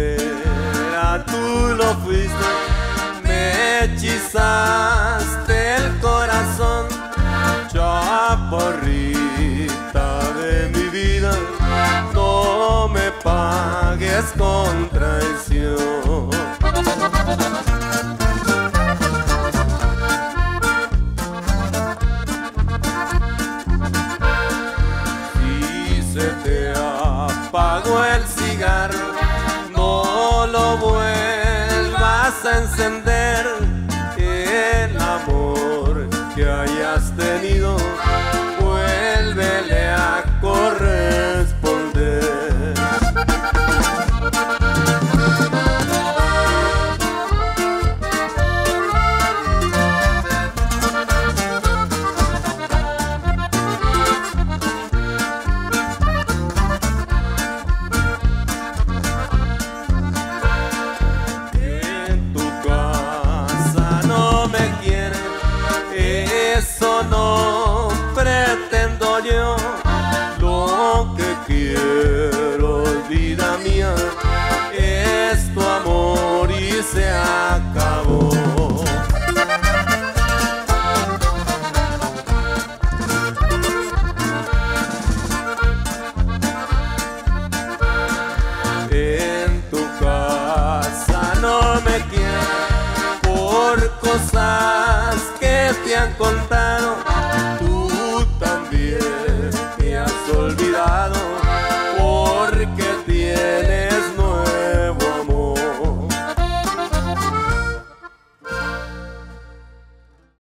Hechicera, tú lo fuiste, me hechizaste el corazón, chaporrita pagues con. Si se te apagó el cigarro, no lo vuelvas a encender. El amor que hayas tenido cosas que te han contado.